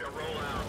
to roll out.